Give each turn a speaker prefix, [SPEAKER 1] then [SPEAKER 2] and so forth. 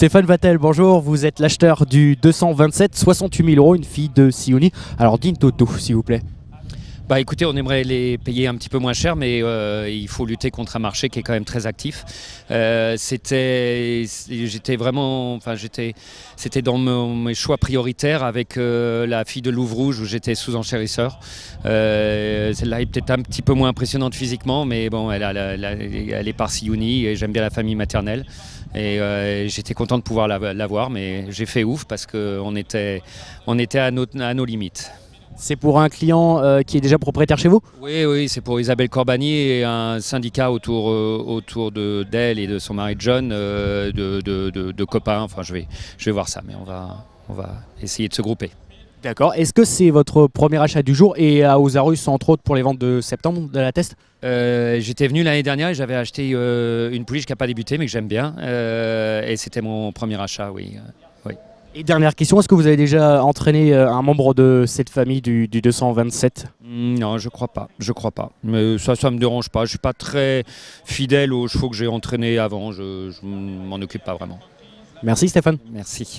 [SPEAKER 1] Stéphane Vattel, bonjour, vous êtes l'acheteur du 227, 68 000 euros, une fille de Sioni. Alors dites Toto, s'il vous plaît.
[SPEAKER 2] Bah écoutez, on aimerait les payer un petit peu moins cher, mais euh, il faut lutter contre un marché qui est quand même très actif. Euh, c'était, j'étais vraiment, enfin j'étais, c'était dans mes choix prioritaires avec euh, la fille de Louvre Rouge où j'étais sous-enchérisseur. Celle-là est peut-être un petit peu moins impressionnante physiquement, mais bon, elle, elle est par Siouni et j'aime bien la famille maternelle. Et j'étais content de pouvoir la, voir, mais j'ai fait ouf parce qu'on était, on était à nos limites.
[SPEAKER 1] C'est pour un client euh, qui est déjà propriétaire chez vous?
[SPEAKER 2] Oui, oui, c'est pour Isabelle Corbani et un syndicat autour, euh, autour de, d'elle et de son mari John, euh, de, de, copains. Enfin, je vais, je vais voir ça, mais on va, on va essayer de se grouper.
[SPEAKER 1] D'accord. Est-ce que c'est votre premier achat du jour et à Osarus, entre autres, pour les ventes de septembre de la test?
[SPEAKER 2] J'étais venu l'année dernière et j'avais acheté une pouliche qui n'a pas débuté, mais que j'aime bien. et c'était mon premier achat, oui.
[SPEAKER 1] Et dernière question, est-ce que vous avez déjà entraîné euh, un membre de cette famille du, 227
[SPEAKER 2] mm, Non, je crois pas. Je crois pas. Mais ça, ça me dérange pas. Je suis pas très fidèle aux chevaux que j'ai entraînés avant. Je, je m'en occupe pas vraiment.
[SPEAKER 1] Merci Stéphane.
[SPEAKER 2] Merci.